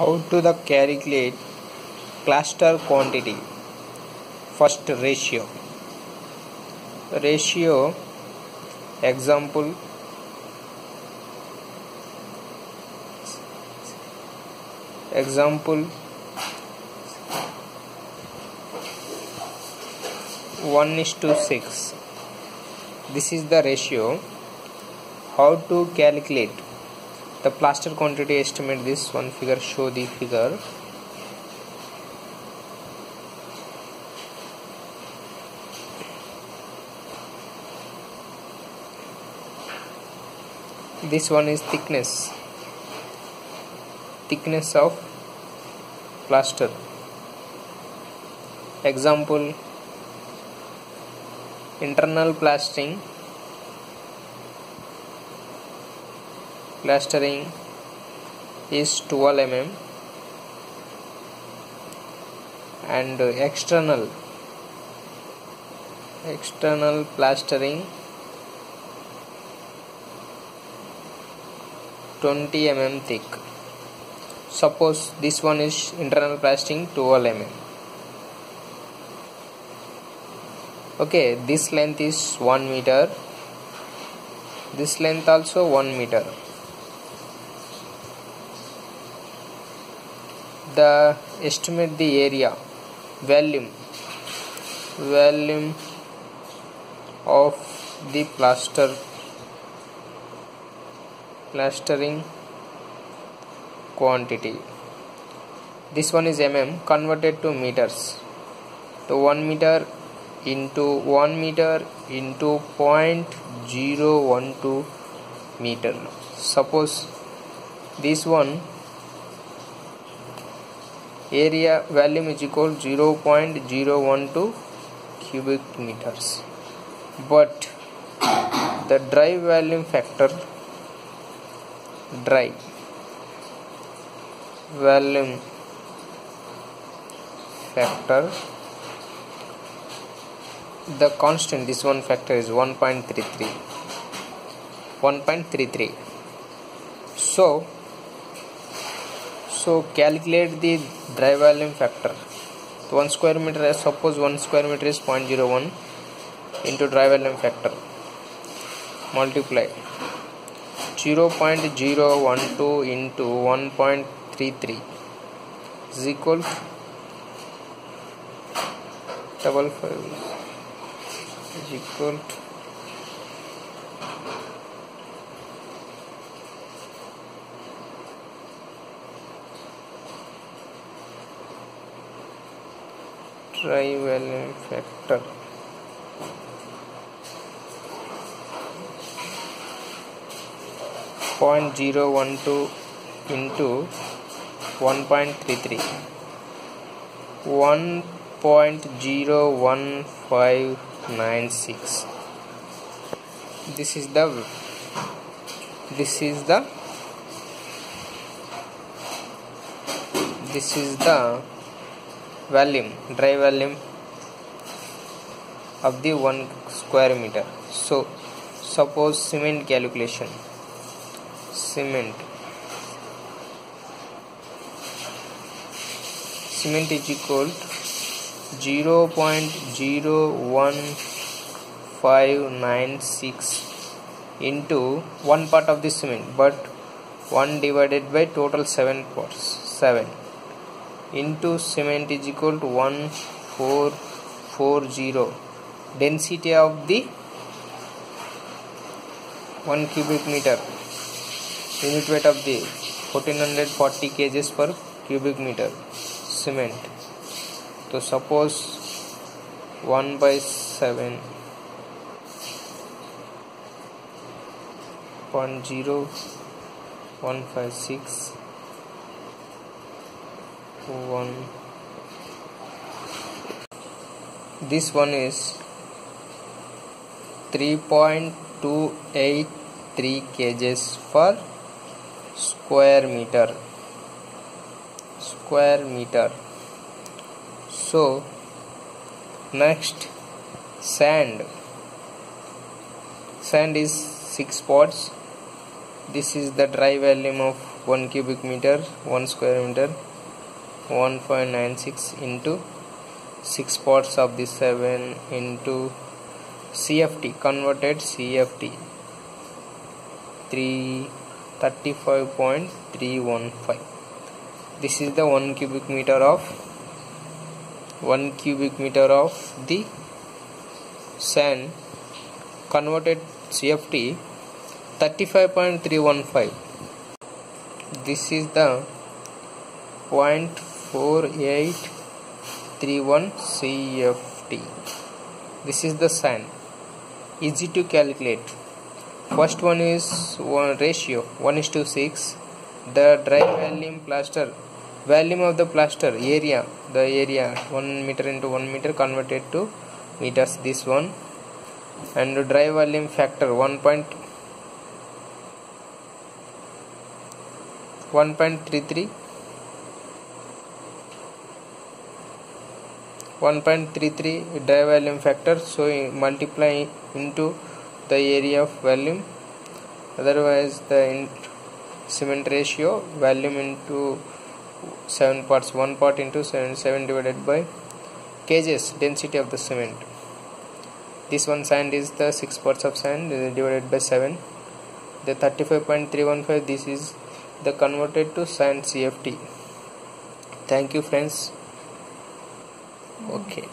how to the calculate plaster quantity? First ratio. Ratio example example 1 is to 6 this is the ratio. How to calculate the plaster quantity estimate this one figure show the figure. This one is thickness. Thickness of plaster. Example internal plastering plastering is 12 mm and external external plastering 20 mm thick. Suppose this one is internal plastering 12 mm okay this length is 1 meter. This length also 1 meter the estimate the area. Volume. Volume of the plaster plastering quantity. This one is mm converted to meters. So 1 meter into 1 meter into 0.012 meter. Suppose this one area volume is equal 0.012 cubic meters. But the dry volume factor dry volume factor the constant this one factor is 1.33 1.33 so so calculate the dry volume factor so 1 square meter suppose 1 square meter is 0.01 into dry volume factor multiply 0.012 into 1.33 is equal double five is equal to dry volume factor point zero one two into one point three three. one point zero one five nine six. This is the this is the this is the volume dry volume of the one square meter so suppose cement calculation cement cement is equal to 0.01596 into one part of the cement but 1 divided by total 7 parts 7 into cement is equal to 1440 density of the 1 cubic meter unit weight of the 1440 kgs per cubic meter cement so suppose 1 by 7 point zero one five six one. This one is 3.283 kgs per square meter. Square meter. So next sand. Sand is 6 pots. This is the dry volume of 1 cubic meter 1 square meter 1.96 into 6 parts of the 7 into CFT converted CFT 335.315 this is the 1 cubic meter of 1 cubic meter of the sand. Converted CFT 35.315 this is the 0.4831 CFT this is the sand easy to calculate. First one is one ratio. 1 is to 6 the dry volume plaster. Volume of the plaster area. The area 1 meter into 1 meter converted to meters this one. And dry volume factor 1. 1.33 1.33 dry volume factor so multiply into the area of volume. Otherwise the cement ratio volume into 7 parts 1 part into 7, 7 divided by kgs density of the cement. This one sand is the 6 parts of sand divided by 7 the 35.315 this is the converted to sand CFT thank you friends okay